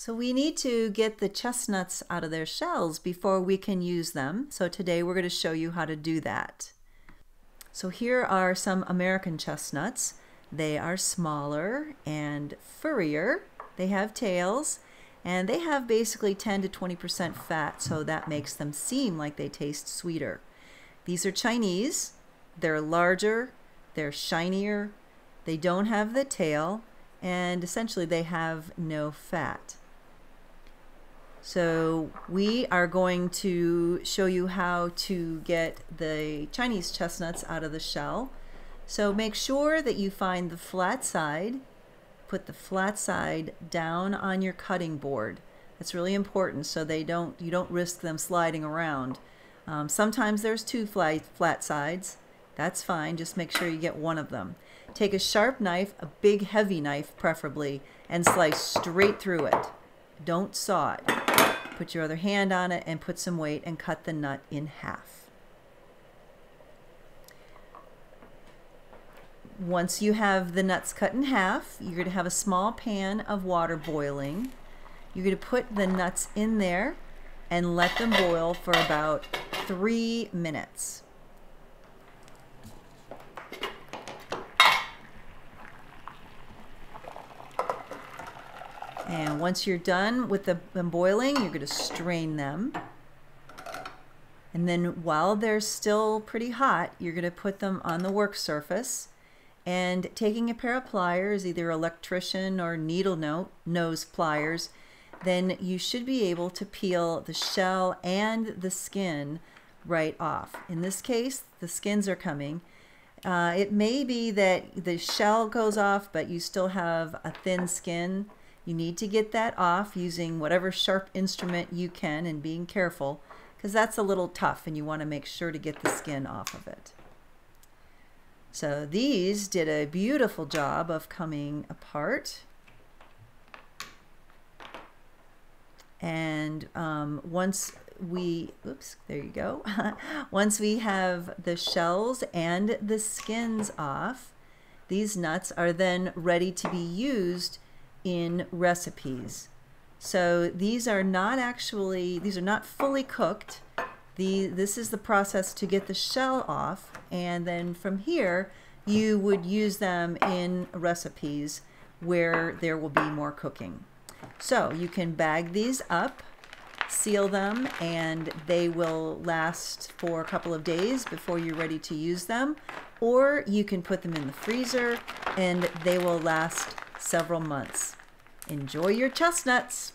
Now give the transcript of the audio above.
So we need to get the chestnuts out of their shells before we can use them. So today we're going to show you how to do that. So here are some American chestnuts. They are smaller and furrier. They have tails and they have basically 10 to 20% fat so that makes them seem like they taste sweeter. These are Chinese. They're larger, they're shinier, they don't have the tail, and essentially they have no fat. So we are going to show you how to get the Chinese chestnuts out of the shell. So make sure that you find the flat side, put the flat side down on your cutting board. That's really important so they don't you don't risk them sliding around. Um, sometimes there's two flat, flat sides. That's fine, just make sure you get one of them. Take a sharp knife, a big heavy knife preferably, and slice straight through it. Don't saw it. Put your other hand on it and put some weight and cut the nut in half. Once you have the nuts cut in half, you're going to have a small pan of water boiling. You're going to put the nuts in there and let them boil for about three minutes. And once you're done with the, them boiling, you're going to strain them. And then while they're still pretty hot, you're going to put them on the work surface and taking a pair of pliers, either electrician or needle note, nose pliers, then you should be able to peel the shell and the skin right off. In this case, the skins are coming. Uh, it may be that the shell goes off, but you still have a thin skin you need to get that off using whatever sharp instrument you can and being careful because that's a little tough and you want to make sure to get the skin off of it. So these did a beautiful job of coming apart. And um, once we, oops, there you go. once we have the shells and the skins off, these nuts are then ready to be used in recipes. So these are not actually, these are not fully cooked. The, this is the process to get the shell off and then from here you would use them in recipes where there will be more cooking. So you can bag these up, seal them, and they will last for a couple of days before you're ready to use them. Or you can put them in the freezer and they will last several months. Enjoy your chestnuts!